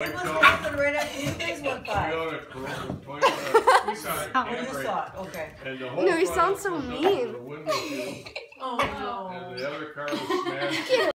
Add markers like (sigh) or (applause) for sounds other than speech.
It must have happened right after you guys went by. We saw it. Oh, you saw it, okay. And the whole No, you sound so mean. (laughs) Oh, no. and the other car was smashed. (laughs)